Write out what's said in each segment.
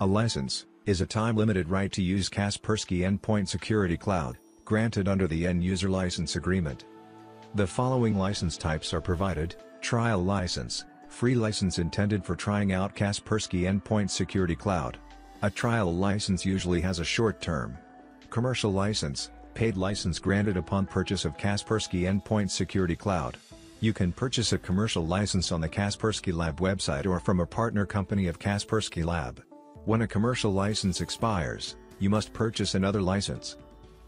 A license is a time-limited right to use Kaspersky Endpoint Security Cloud, granted under the End-User License Agreement. The following license types are provided, Trial License, free license intended for trying out Kaspersky Endpoint Security Cloud. A trial license usually has a short term. Commercial license, paid license granted upon purchase of Kaspersky Endpoint Security Cloud. You can purchase a commercial license on the Kaspersky Lab website or from a partner company of Kaspersky Lab. When a commercial license expires, you must purchase another license.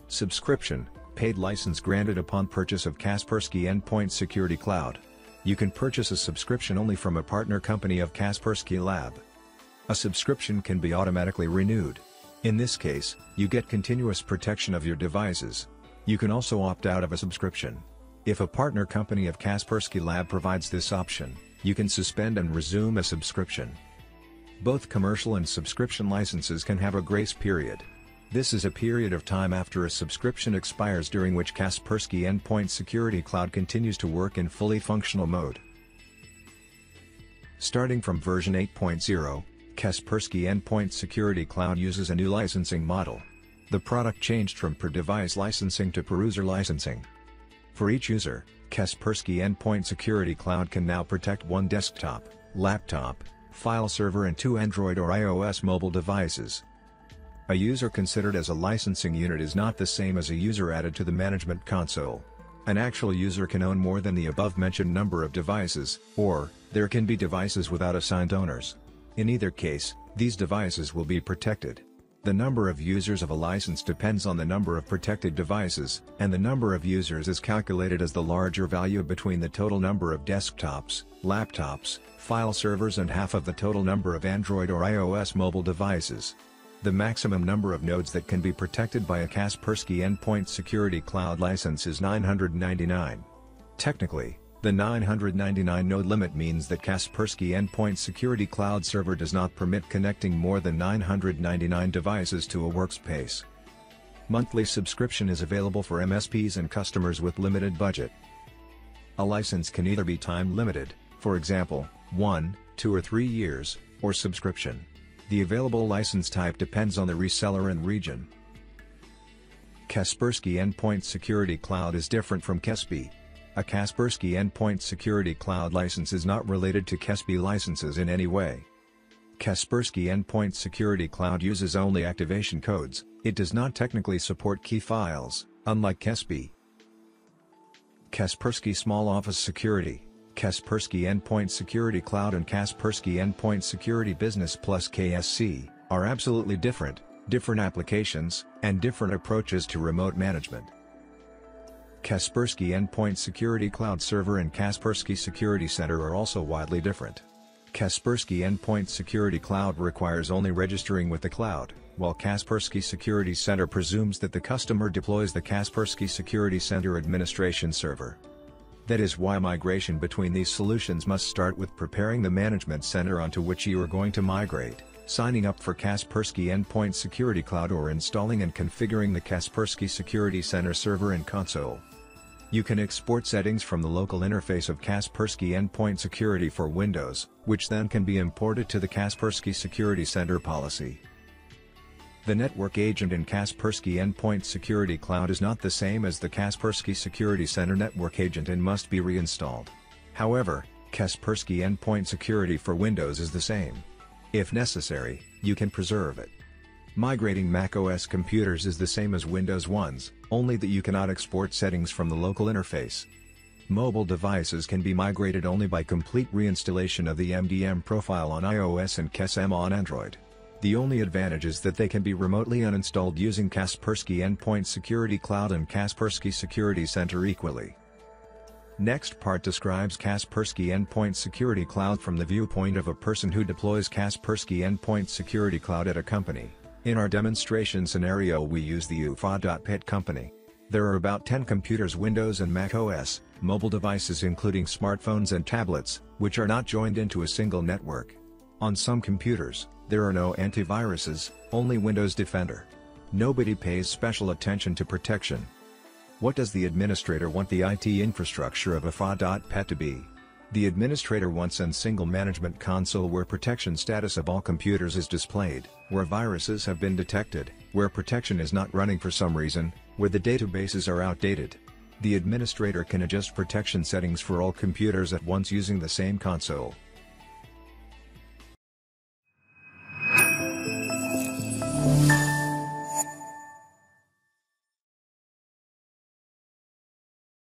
Subscription, paid license granted upon purchase of Kaspersky Endpoint Security Cloud. You can purchase a subscription only from a partner company of Kaspersky Lab. A subscription can be automatically renewed. In this case, you get continuous protection of your devices. You can also opt out of a subscription. If a partner company of Kaspersky Lab provides this option, you can suspend and resume a subscription. Both commercial and subscription licenses can have a grace period. This is a period of time after a subscription expires during which Kaspersky Endpoint Security Cloud continues to work in fully functional mode. Starting from version 8.0, Kaspersky Endpoint Security Cloud uses a new licensing model. The product changed from per-device licensing to per-user licensing. For each user, Kaspersky Endpoint Security Cloud can now protect one desktop, laptop, file server and two Android or iOS mobile devices. A user considered as a licensing unit is not the same as a user added to the management console. An actual user can own more than the above-mentioned number of devices, or, there can be devices without assigned owners. In either case, these devices will be protected. The number of users of a license depends on the number of protected devices, and the number of users is calculated as the larger value between the total number of desktops, laptops, file servers and half of the total number of Android or iOS mobile devices. The maximum number of nodes that can be protected by a Kaspersky Endpoint Security Cloud license is 999. Technically, the 999 node limit means that Kaspersky Endpoint Security Cloud Server does not permit connecting more than 999 devices to a workspace. Monthly subscription is available for MSPs and customers with limited budget. A license can either be time limited, for example, 1, 2 or 3 years, or subscription. The available license type depends on the reseller and region. Kaspersky Endpoint Security Cloud is different from KESPI. A Kaspersky Endpoint Security Cloud license is not related to KESPI licenses in any way. Kaspersky Endpoint Security Cloud uses only activation codes, it does not technically support key files, unlike KESPI. Kaspersky Small Office Security, Kaspersky Endpoint Security Cloud and Kaspersky Endpoint Security Business Plus KSC, are absolutely different, different applications, and different approaches to remote management. Kaspersky Endpoint Security Cloud Server and Kaspersky Security Center are also widely different. Kaspersky Endpoint Security Cloud requires only registering with the cloud, while Kaspersky Security Center presumes that the customer deploys the Kaspersky Security Center administration server. That is why migration between these solutions must start with preparing the management center onto which you are going to migrate, signing up for Kaspersky Endpoint Security Cloud or installing and configuring the Kaspersky Security Center server and console. You can export settings from the local interface of Kaspersky Endpoint Security for Windows, which then can be imported to the Kaspersky Security Center policy. The network agent in Kaspersky Endpoint Security Cloud is not the same as the Kaspersky Security Center network agent and must be reinstalled. However, Kaspersky Endpoint Security for Windows is the same. If necessary, you can preserve it. Migrating macOS computers is the same as Windows ones, only that you cannot export settings from the local interface. Mobile devices can be migrated only by complete reinstallation of the MDM profile on iOS and KSM on Android. The only advantage is that they can be remotely uninstalled using Kaspersky Endpoint Security Cloud and Kaspersky Security Center equally. Next part describes Kaspersky Endpoint Security Cloud from the viewpoint of a person who deploys Kaspersky Endpoint Security Cloud at a company. In our demonstration scenario we use the UFA.pet company. There are about 10 computers Windows and Mac OS, mobile devices including smartphones and tablets, which are not joined into a single network. On some computers, there are no antiviruses, only Windows Defender. Nobody pays special attention to protection. What does the administrator want the IT infrastructure of UFA.pet to be? The administrator wants an single management console where protection status of all computers is displayed, where viruses have been detected, where protection is not running for some reason, where the databases are outdated. The administrator can adjust protection settings for all computers at once using the same console.